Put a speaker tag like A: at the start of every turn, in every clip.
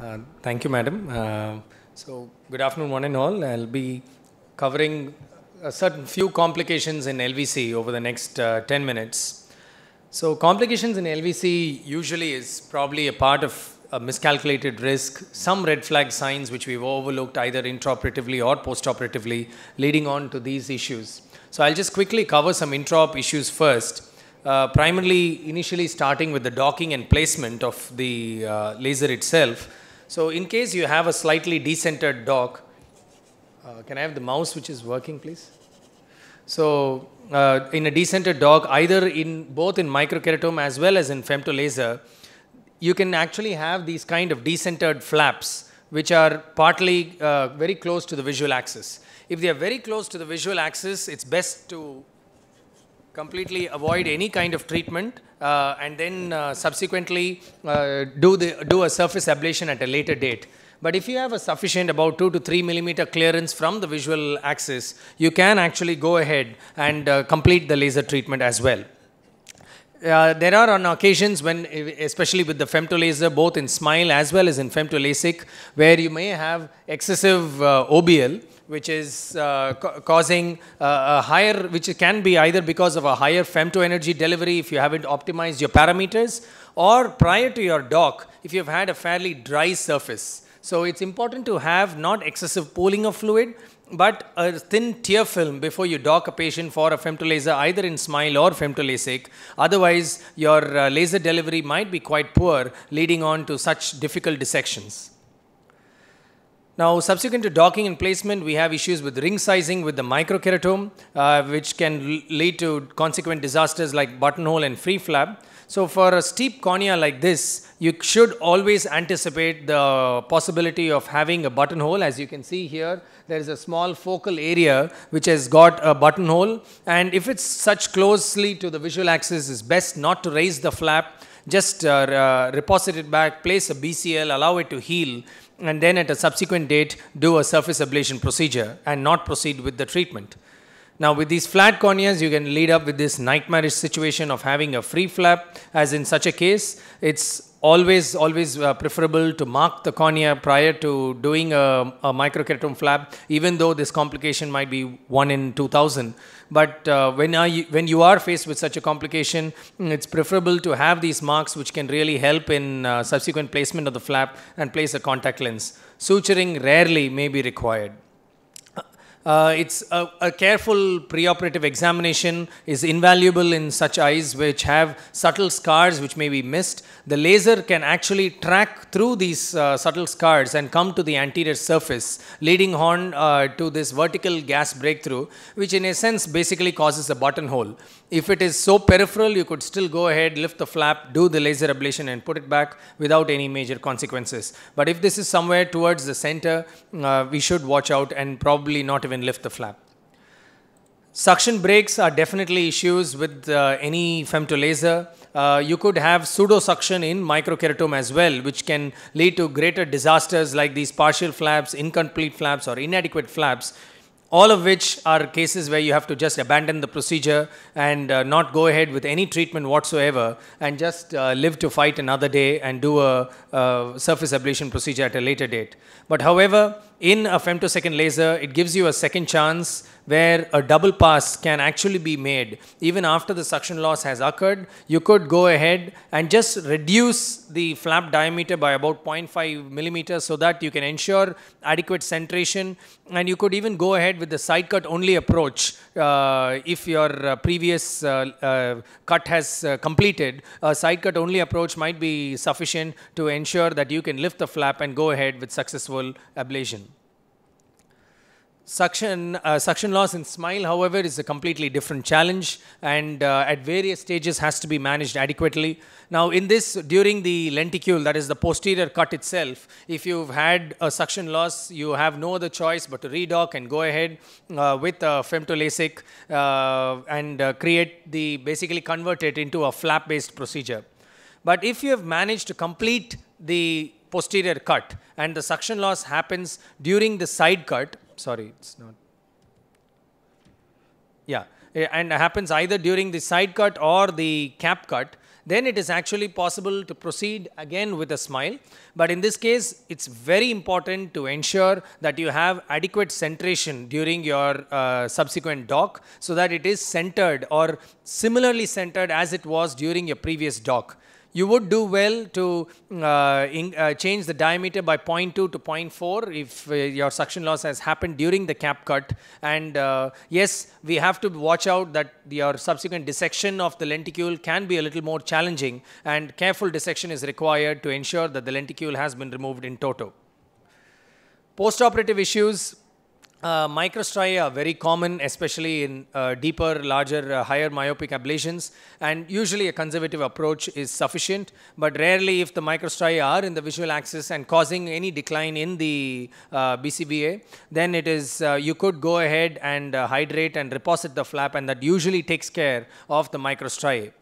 A: Uh, Thank you, madam. Uh, So, good afternoon, one and all. I'll be covering a certain few complications in LVC over the next uh, 10 minutes. So, complications in LVC usually is probably a part of a miscalculated risk, some red flag signs which we've overlooked either intraoperatively or postoperatively, leading on to these issues. So, I'll just quickly cover some intraop issues first. Uh, primarily, initially starting with the docking and placement of the uh, laser itself. So, in case you have a slightly decentered dock, uh, can I have the mouse which is working, please? So, uh, in a decentered dock, either in both in microkeratome as well as in femtolaser, you can actually have these kind of decentered flaps which are partly uh, very close to the visual axis. If they are very close to the visual axis, it's best to completely avoid any kind of treatment uh, and then uh, subsequently uh, do, the, do a surface ablation at a later date. But if you have a sufficient about 2 to 3 millimeter clearance from the visual axis, you can actually go ahead and uh, complete the laser treatment as well. Uh, there are on occasions when, especially with the femtolaser, both in SMILE as well as in femtoLASIK, where you may have excessive uh, OBL, which is uh, ca- causing uh, a higher, which can be either because of a higher femto energy delivery if you haven't optimized your parameters, or prior to your dock, if you've had a fairly dry surface. So it's important to have not excessive pooling of fluid, but a thin tear film before you dock a patient for a femtolaser either in SMILE or femtoLASIK. Otherwise, your uh, laser delivery might be quite poor, leading on to such difficult dissections. Now, subsequent to docking and placement, we have issues with ring sizing with the microkeratome, uh, which can lead to consequent disasters like buttonhole and free flap. So, for a steep cornea like this, you should always anticipate the possibility of having a buttonhole. As you can see here, there is a small focal area which has got a buttonhole, and if it's such closely to the visual axis, it's best not to raise the flap. Just uh, uh, reposit it back, place a BCL, allow it to heal, and then at a subsequent date do a surface ablation procedure and not proceed with the treatment. Now, with these flat corneas, you can lead up with this nightmarish situation of having a free flap. As in such a case, it's always, always uh, preferable to mark the cornea prior to doing a, a flap, even though this complication might be 1 in 2000. But uh, when, are you, when you are faced with such a complication, mm, it's preferable to have these marks which can really help in uh, subsequent placement of the flap and place a contact lens. Suturing rarely may be required. Uh, it's a, a careful preoperative examination is invaluable in such eyes which have subtle scars which may be missed. The laser can actually track through these uh, subtle scars and come to the anterior surface, leading on uh, to this vertical gas breakthrough, which in a sense basically causes a buttonhole. If it is so peripheral, you could still go ahead, lift the flap, do the laser ablation, and put it back without any major consequences. But if this is somewhere towards the center, uh, we should watch out and probably not even lift the flap. Suction breaks are definitely issues with uh, any femtolaser. Uh, you could have pseudo suction in microkeratome as well, which can lead to greater disasters like these partial flaps, incomplete flaps, or inadequate flaps. All of which are cases where you have to just abandon the procedure and uh, not go ahead with any treatment whatsoever and just uh, live to fight another day and do a, a surface ablation procedure at a later date. But however, in a femtosecond laser, it gives you a second chance where a double pass can actually be made. Even after the suction loss has occurred, you could go ahead and just reduce the flap diameter by about 0.5 millimeters so that you can ensure adequate centration. And you could even go ahead with the side cut only approach uh, if your uh, previous uh, uh, cut has uh, completed. A side cut only approach might be sufficient to ensure that you can lift the flap and go ahead with successful ablation. Suction, uh, suction loss in SMILE, however, is a completely different challenge and uh, at various stages has to be managed adequately. Now, in this, during the lenticule, that is the posterior cut itself, if you've had a suction loss, you have no other choice but to redock and go ahead uh, with a femtoLASIK uh, and uh, create the, basically convert it into a flap-based procedure. But if you have managed to complete the posterior cut and the suction loss happens during the side cut, sorry, it's not. Yeah, eh, and happens either during the side cut or the cap cut, then it is actually possible to proceed again with a smile. But in this case, it's very important to ensure that you have adequate centration during your uh, subsequent dock so that it is centered or similarly centered as it was during your previous dock you would do well to uh, in, uh, change the diameter by 0.2 to 0.4 if uh, your suction loss has happened during the cap cut. And uh, yes, we have to watch out that your subsequent dissection of the lenticule can be a little more challenging and careful dissection is required to ensure that the lenticule has been removed in toto. Postoperative issues, uh, microstriae are very common, especially in uh, deeper, larger, uh, higher myopic ablations, and usually a conservative approach is sufficient. But rarely, if the microstriae are in the visual axis and causing any decline in the uh, BCVA, then it is uh, you could go ahead and uh, hydrate and reposit the flap, and that usually takes care of the microstriae.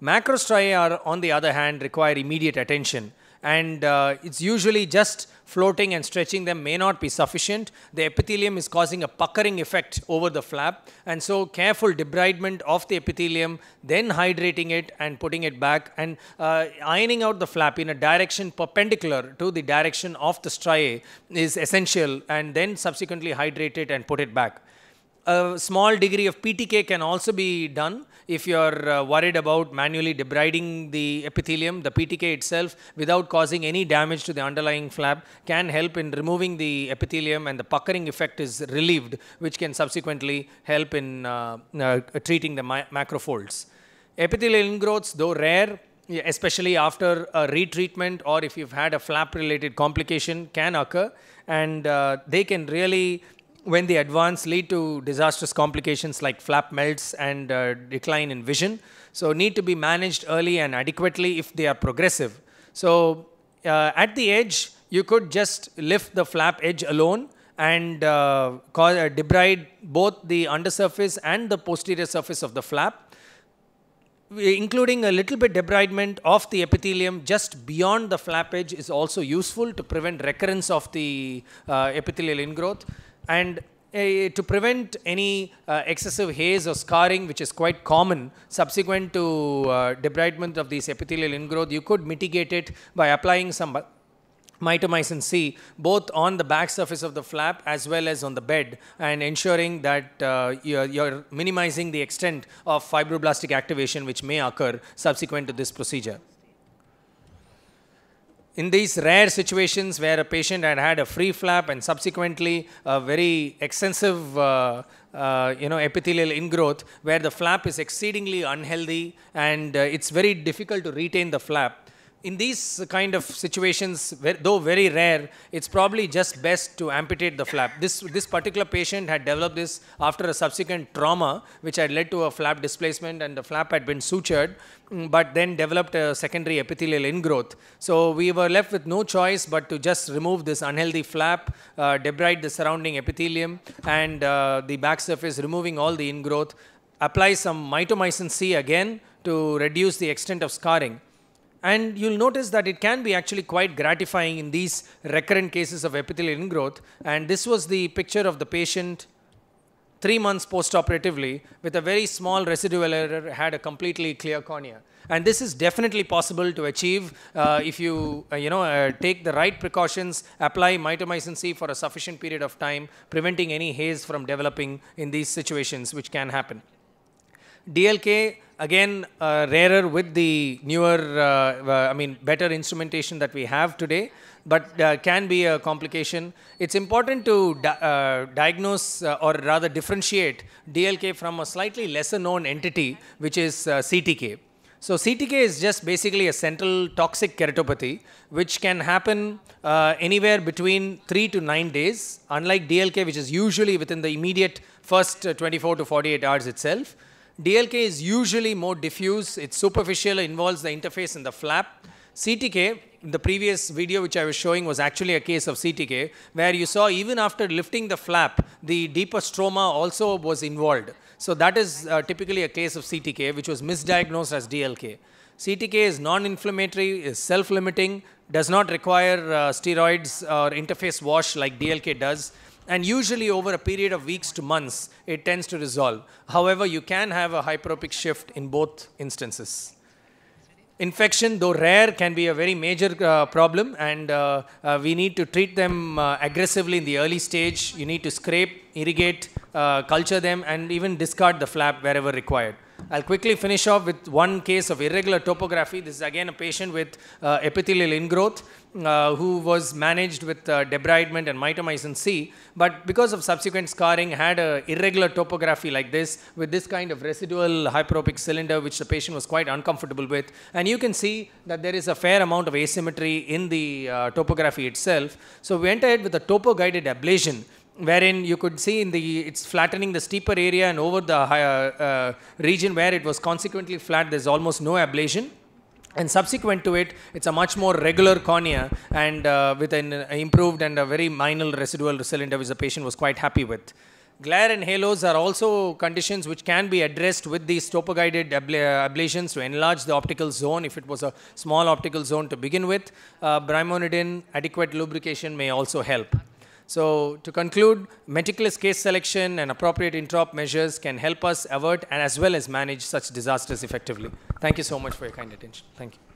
A: Macrostriae are, on the other hand, require immediate attention and uh, it's usually just floating and stretching them may not be sufficient. The epithelium is causing a puckering effect over the flap and so careful debridement of the epithelium, then hydrating it and putting it back and uh, ironing out the flap in a direction perpendicular to the direction of the striae is essential and then subsequently hydrate it and put it back a small degree of PTK can also be done if you're uh, worried about manually debriding the epithelium. The PTK itself, without causing any damage to the underlying flap, can help in removing the epithelium and the puckering effect is relieved, which can subsequently help in uh, uh, treating the macrofolds. Epithelial ingrowths, though rare, especially after a retreatment or if you've had a flap related complication can occur and uh, they can really when they advance lead to disastrous complications like flap melts and uh, decline in vision. So need to be managed early and adequately if they are progressive. So uh, at the edge, you could just lift the flap edge alone and uh, cause, uh, debride both the undersurface and the posterior surface of the flap including a little bit debridement of the epithelium just beyond the flap edge is also useful to prevent recurrence of the uh, epithelial ingrowth and uh, to prevent any uh, excessive haze or scarring, which is quite common subsequent to uh, debridement of these epithelial ingrowth, you could mitigate it by applying some mitomycin C both on the back surface of the flap as well as on the bed and ensuring that uh, you're, you're minimizing the extent of fibroblastic activation which may occur subsequent to this procedure in these rare situations where a patient had had a free flap and subsequently a very extensive uh, uh, you know epithelial ingrowth where the flap is exceedingly unhealthy and uh, it's very difficult to retain the flap in these kind of situations, though very rare, it's probably just best to amputate the flap. This, this particular patient had developed this after a subsequent trauma, which had led to a flap displacement and the flap had been sutured, mm, but then developed a secondary epithelial ingrowth. So we were left with no choice but to just remove this unhealthy flap, uh, debride the surrounding epithelium and uh, the back surface, removing all the ingrowth, apply some mitomycin C again to reduce the extent of scarring. And you'll notice that it can be actually quite gratifying in these recurrent cases of epithelial ingrowth. And this was the picture of the patient three months post-operatively with a very small residual error had a completely clear cornea. And this is definitely possible to achieve uh, if you, uh, you know, uh, take the right precautions, apply mitomycin C for a sufficient period of time, preventing any haze from developing in these situations, which can happen. DLK again uh, rarer with the newer, uh, uh, I mean, better instrumentation that we have today, but uh, can be a complication. It's important to di uh, diagnose uh, or rather differentiate DLK from a slightly lesser known entity, which is CTK. So CTK is just basically a central toxic keratopathy, which can happen anywhere between 3 to 9 days, unlike DLK, which is usually within the immediate first 24 to 48 hours itself. DLK is usually more diffuse, it's superficial, it involves the interface and the flap. CTK, the previous video which I was showing was actually a case of CTK, where you saw even after lifting the flap, the deeper stroma also was involved. So that is uh, typically a case of CTK, which was misdiagnosed as DLK. CTK is non-inflammatory, is self-limiting, does not require uh, steroids or interface wash like DLK does, and usually over a period of weeks to months, it tends to resolve. However, you can have a hyperopic shift in both instances. infection, though rare, can be a very major uh, problem, and uh, uh, we need to treat them uh, aggressively in the early stage. You need to scrape, irrigate, uh, culture them, and even discard the flap wherever required. I'll quickly finish off with one case of irregular topography. This is again a patient with uh, epithelial ingrowth uh, who was managed with uh, debridement and mitomycin C, but because of subsequent scarring had a irregular topography like this with this kind of residual hyperopic cylinder which the patient was quite uncomfortable with. And you can see that there is a fair amount of asymmetry in the uh, topography itself. So we went ahead with a topo guided ablation wherein you could see in the it's flattening the steeper area and over the higher, uh, region where it was consequently flat there's almost no ablation and subsequent to it it's a much more regular cornea and uh, with an improved and a very minor residual cylinder which the patient was quite happy with glare and halos are also conditions which can be addressed with these topo-guided abla ablations to enlarge the optical zone if it was a small optical zone to begin with. Uh, brimonidine adequate lubrication may also help. So to conclude, meticulous case selection and appropriate intraop measures can help us avert and as well as manage such disasters effectively. Thank you so much for your kind attention. Thank you.